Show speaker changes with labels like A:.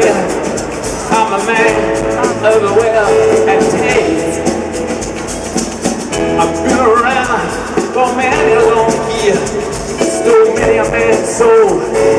A: said, I'm a man of overwhelmed and dazed. I've been around for many long years, so many a man's soul.